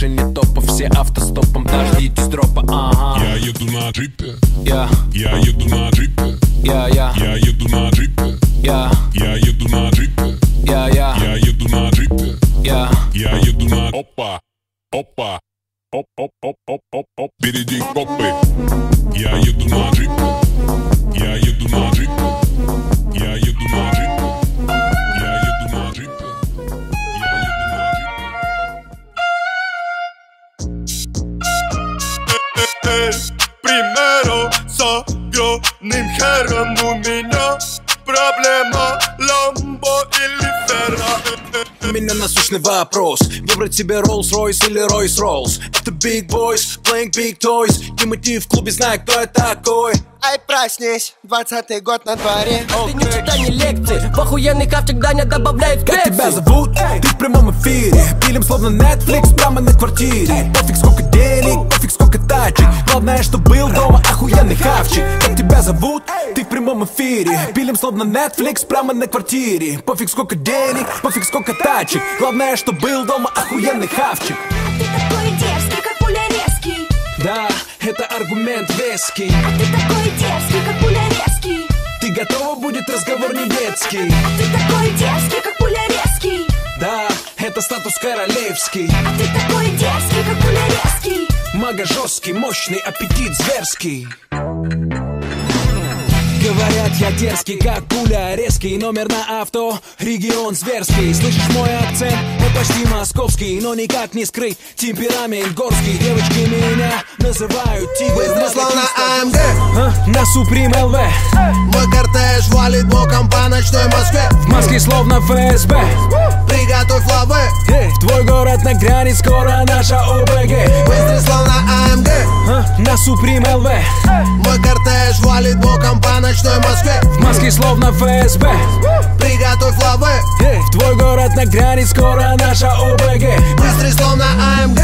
машине топа Все автостопом, дождитесь дропа, ага. Я еду на джипе, Я, я еду на джипе, я, я, я еду на джипе, я, я еду на джипе, я, я, я еду на джипе, я. Я еду на опа, опа, оп, оп, оп, оп, оп, оп, впереди копы. Я еду на джипе, Примеру с огромным хером У меня проблема Ламбо или Ферра У меня насущный вопрос. Выбрать себе Rolls-Royce или Royce-Rolls Это Big Boys, playing big toys. Тимати в клубе знает, кто я такой. Ай, проснись, двадцатый год на дворе. Ты не читай не лекции. В охуенный хавчик Даня добавляет Как специи тебя зовут? Ты в прямом эфире. Пилим словно Netflix прямо на квартире. Пофиг сколько денег, пофиг сколько тачек. Главное, что был дома охуенный хавчик. Как тебя зовут? Ты в прямом эфире. Пилим словно Netflix прямо на квартире. Пофиг сколько денег, пофиг сколько тачек. Главное, что был дома охуенный хавчик. Ты такой дерзкий, как пуля резкий. Да, это аргумент веский. А ты такой дерзкий, как пуля резкий. Ты готова будет разговор не детский А ты такой дерзкий, как пуля резкий. Да, это статус королевский. А ты такой дерзкий, как пуля резкий. Мага жесткий, мощный, аппетит зверский. Говорят, я дерзкий, как пуля, резкий. Номер на авто, регион зверский. Слышишь мой акцент? Он почти московский Но никак не скрыть. Темперамент горский. Девочки меня называют тигр Мазда словно АМГ а? На Supreme LV Мой кортеж валит боком по ночной Москве. В маске словно ФСБ Город нагрянет скоро наша ОБГ. Быстрый, словно АМГ а? На Supreme LV Мой кортеж валит боком по ночной Москве. В маске словно ФСБ Приготовь лавы В твой город нагрянет скоро наша ОБГ. Быстрый, словно АМГ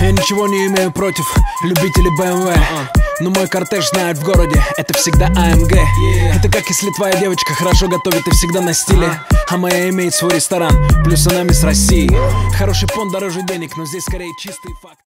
Я ничего не имею против любителей BMW Но мой кортеж знает в городе, это всегда АМГ Это как если твоя девочка хорошо готовит и всегда на стиле. А моя имеет свой ресторан, плюс она мисс России. Хороший понт дороже денег, но здесь скорее чистый факт